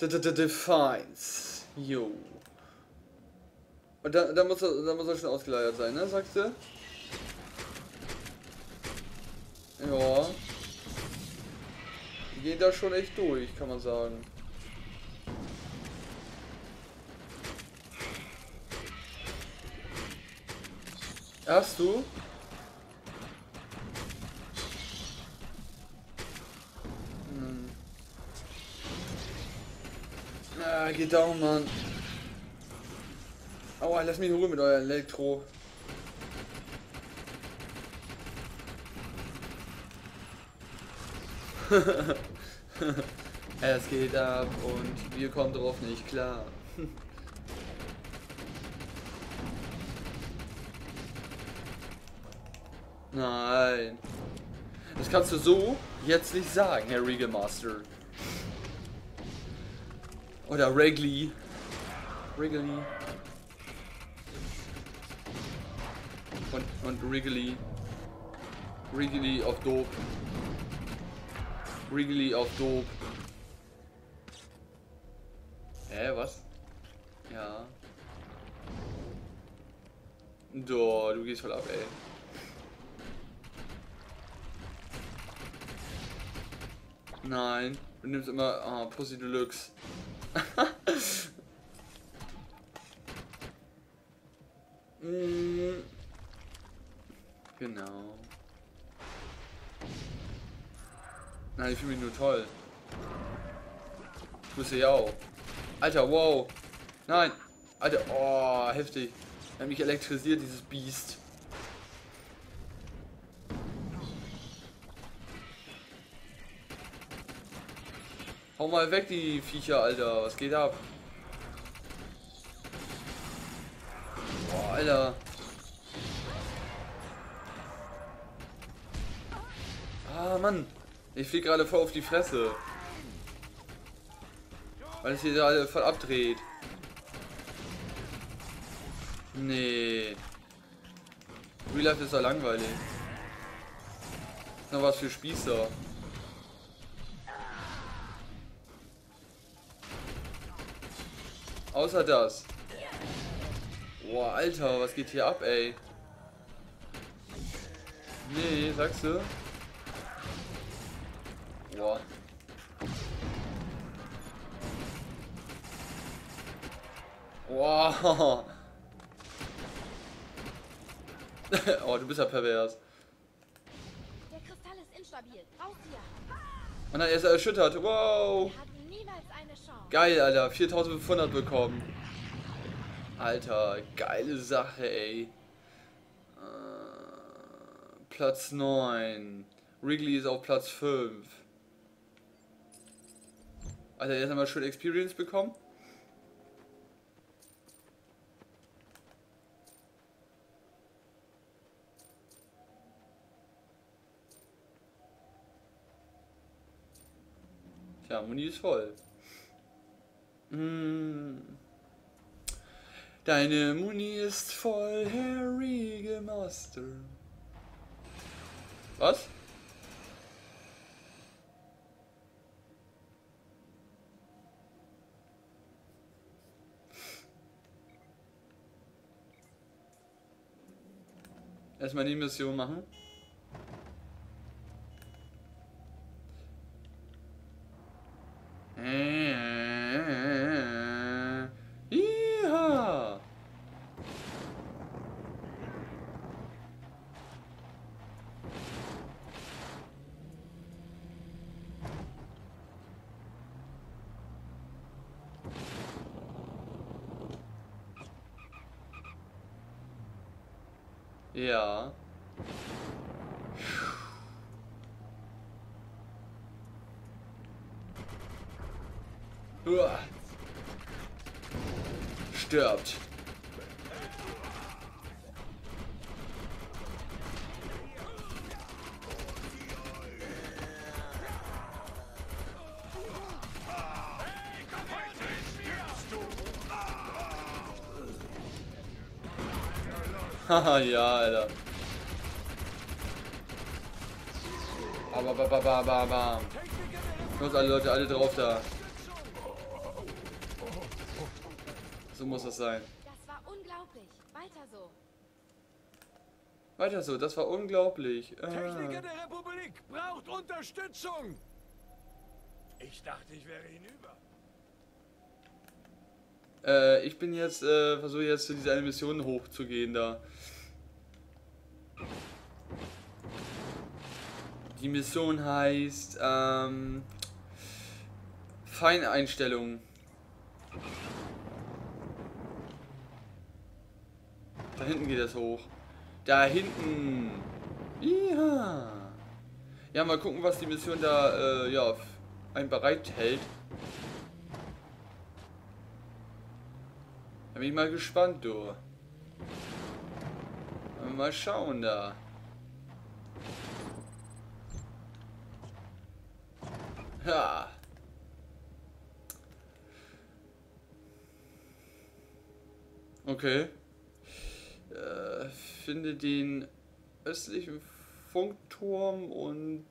Defines. Jo. Und da, da, muss er, da muss er schon ausgeleiert sein, ne? Sagst du? Ja. Die gehen da schon echt durch, kann man sagen. Hast du? Hm. Geht down, Mann. Aua, lass mich in Ruhe mit euer Elektro. es geht ab und wir kommen drauf nicht klar. Nein. Das kannst du so jetzt nicht sagen, Herr Regelmaster. Oder Wrigley. Wrigley. Und, und Wrigley. Wrigley auf Dope. Wrigley auf Dope. Hä, was? Ja. Doch, du gehst voll ab, ey. Nein, du nimmst immer ah, Pussy Deluxe. mm. Genau. Nein, ich fühle mich nur toll. Du bist ja auch. Alter, wow. Nein. Alter, oh, heftig. Er hat mich elektrisiert, dieses Biest. Hau mal weg, die Viecher, Alter. Was geht ab? Boah, Alter. Ah, Mann. Ich flieg gerade voll auf die Fresse. Weil es hier gerade voll abdreht. Nee. Real Life ist ja langweilig. Noch was für Spießer. Außer das. Boah, Alter, was geht hier ab, ey? Nee, sagst du? Boah. Wow. oh, du bist ja pervers. Der Kristall ist instabil. Raus hier. Und dann ist er erschüttert. Wow. Geil, Alter. 4500 bekommen. Alter, geile Sache, ey. Äh, Platz 9. Wrigley ist auf Platz 5. Alter, jetzt haben wir schön Experience bekommen. Tja, Muni ist voll. Mm. Deine Muni ist voll, Harry Gemaster. Was? Erstmal die Mission machen. Äh, Iha. Ja. Stirbt. Haha, ja, Alter. Aber, ba, ba, ba, ba. Los, alle Leute, alle drauf da. So muss das sein. Das war unglaublich. Weiter so. Weiter so, das war unglaublich. Techniker Äh, der Republik braucht Unterstützung. Ich dachte, ich wäre hinüber. äh, ich bin jetzt, äh, versuche jetzt zu dieser eine Mission hochzugehen da. Die Mission heißt, ähm, Feineinstellungen. Da hinten geht es hoch. Da hinten. Ja. Ja, mal gucken, was die Mission da, äh, ja, einen bereithält. Da bin ich mal gespannt, du. Mal schauen da. Ja. Okay. Finde den östlichen Funkturm und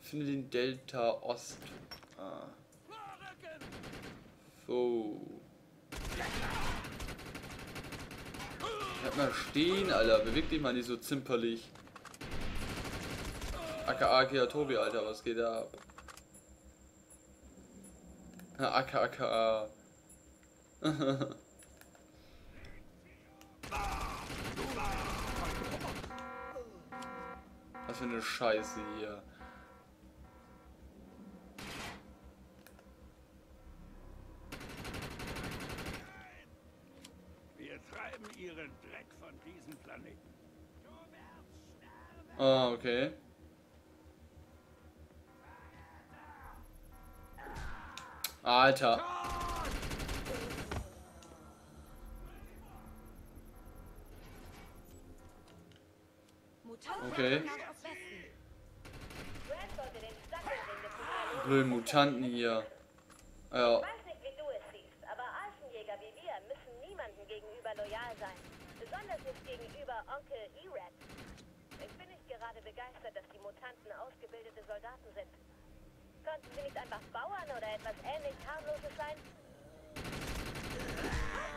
finde den Delta Ost. Ah. So. Bleib mal stehen, Alter. Beweg dich mal nicht so zimperlich. AKA Kia Tobi, Alter. Was geht da ab? AKA Was für eine Scheiße hier. Wir treiben ihren Dreck von diesem Planeten. Ah, okay. Alter. Okay. Des Blöde Mutanten hier. Ja. Ich weiß nicht, wie du es siehst, aber Arschenjäger wie wir müssen niemandem gegenüber loyal sein. Besonders nicht gegenüber Onkel E-Rat. Ich bin nicht gerade begeistert, dass die Mutanten ausgebildete Soldaten sind. Konnten sie nicht einfach Bauern oder etwas ähnlich harmloses sein?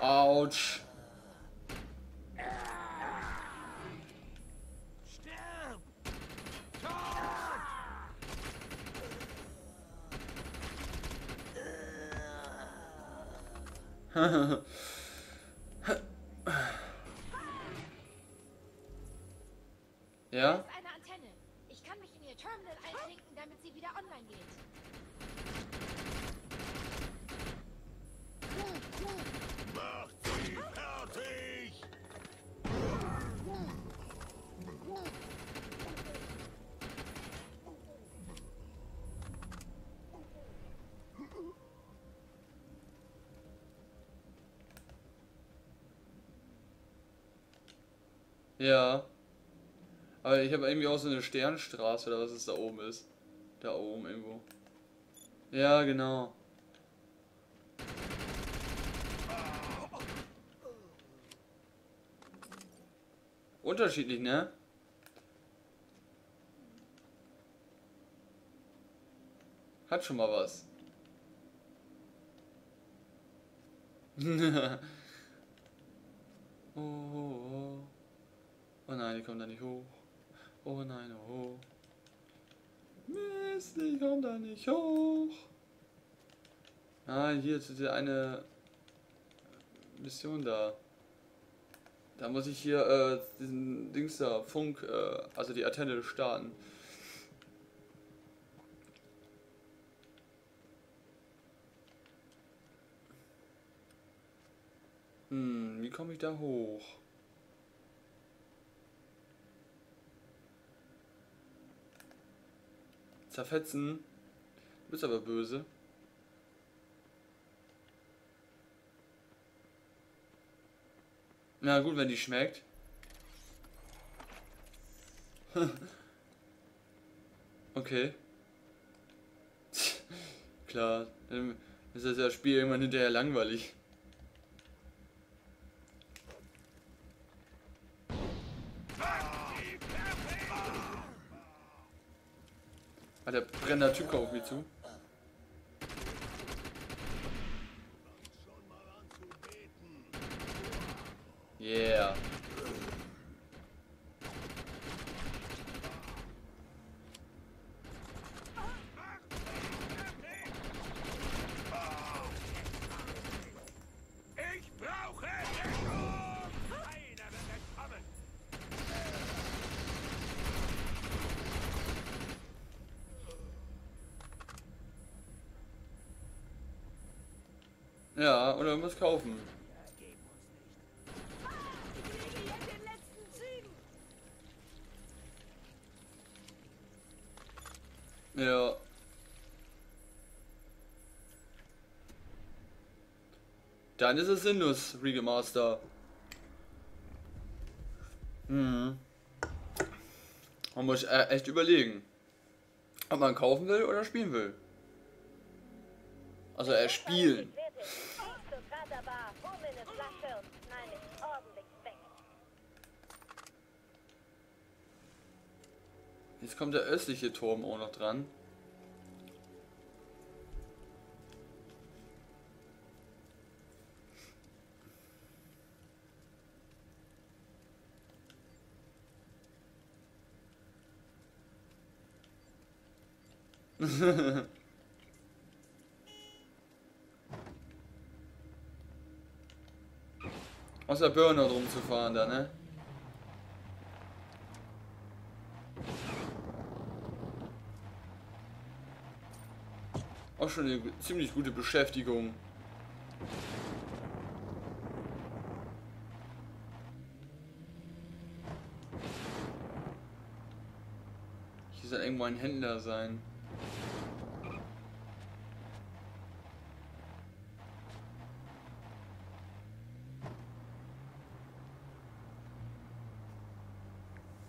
Autsch. Ja? Das ist eine Antenne. Ich kann mich in ihr Terminal einklinken, damit sie wieder online geht. Macht sie fertig! Ja. Aber ich habe irgendwie auch so eine Sternstraße oder was es da oben ist. Da oben irgendwo. Ja, genau. Unterschiedlich, ne? Hat schon mal was. oh, oh, oh. Oh nein, die kommen da nicht hoch. Oh nein, oh. Mist, die kommen da nicht hoch. Ah, hier ist eine Mission da. Da muss ich hier äh, diesen Dings da, Funk, äh, also die Antenne starten. Hm, wie komme ich da hoch? Zerfetzen. Du bist aber böse. Na gut, wenn die schmeckt. okay. Klar, dann ist das ja Spiel irgendwann hinterher langweilig. Ah, der brennt Typ auf mich zu. Schon mal an zu beten. Ja, oder müssen kaufen. Ja. Dann ist es sinnlos, Remaster. Mhm. Man muss äh, echt überlegen, ob man kaufen will oder spielen will. Also äh, spielen. Aristokraterbar, hol mir eine Flasche und knall mich ordentlich weg. Jetzt kommt der östliche Turm auch noch dran. Aus der Burner rumzufahren da, ne? Auch schon eine ziemlich gute Beschäftigung. Hier soll irgendwo ein Händler sein.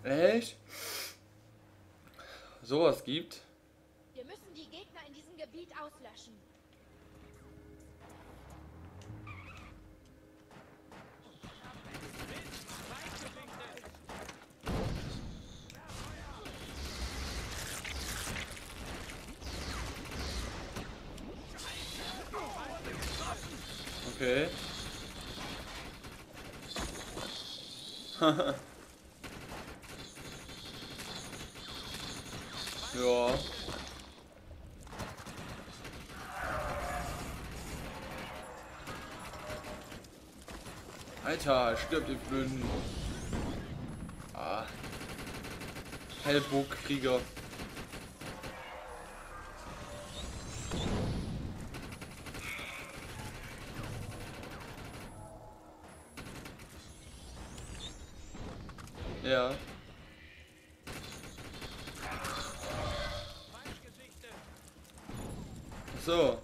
Echt? Sowas gibt? Wir müssen die Gegner in diesem Gebiet auslöschen. Okay. ja. Alter, stirbt ihr blöden. Ah. Hellburg-Krieger. Ja. So.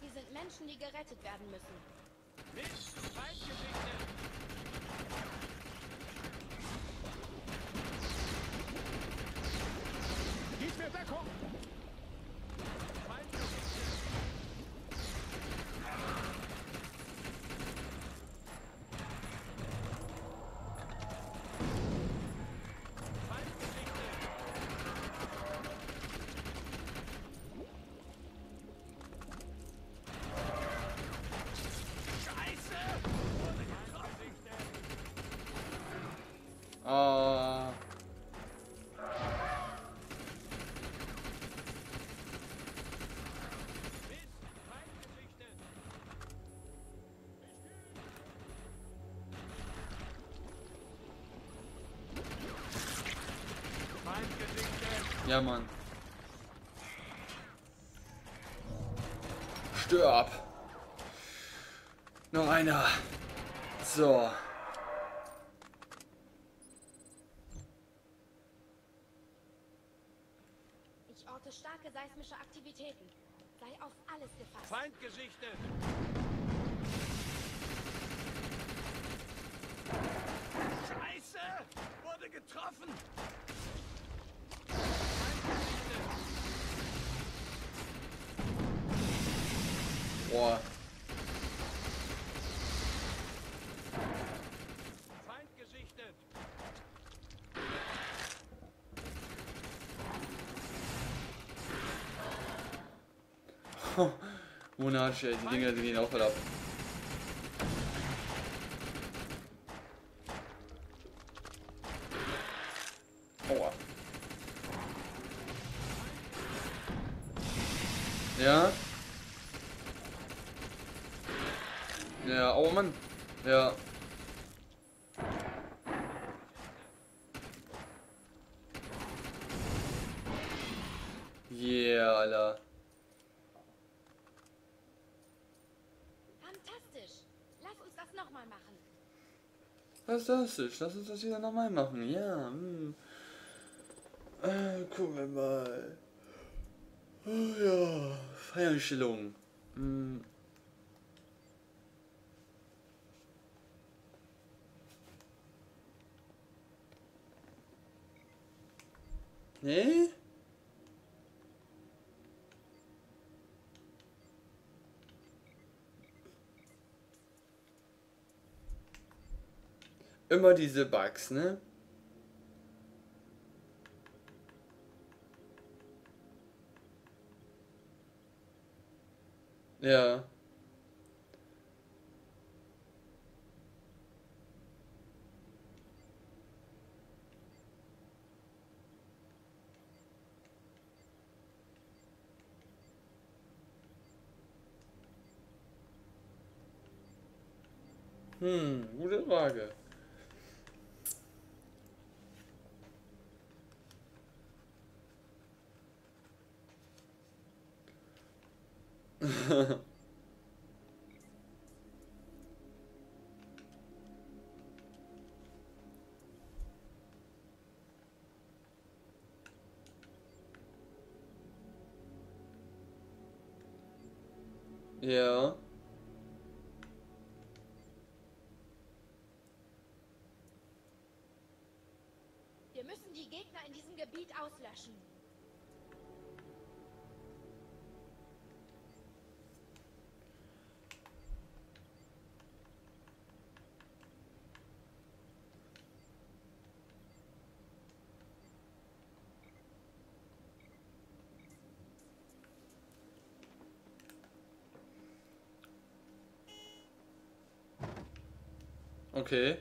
Hier sind Menschen, die gerettet werden müssen. Gib Ja, Mann. Stirb. Noch einer. So. Ich orte starke seismische Aktivitäten. Sei auf alles gefasst. Feind gesichtet! Scheiße! Wurde getroffen! Feind gesichtet! Monarch, die Dinger, die gehen auch voll ab. Aua. Ja? Ja, oh Mann. Ja. Yeah, Alter. Fantastisch. Lass uns das nochmal machen. Fantastisch. Lass uns das wieder nochmal machen. Ja. Hm. Äh, gucken wir mal. Oh, ja. Feierstellung. Hm. Nee? Immer diese Bugs, ne? Ja. Hm, gute Frage. Ja. Wir müssen die Gegner in diesem Gebiet auslöschen. Okay.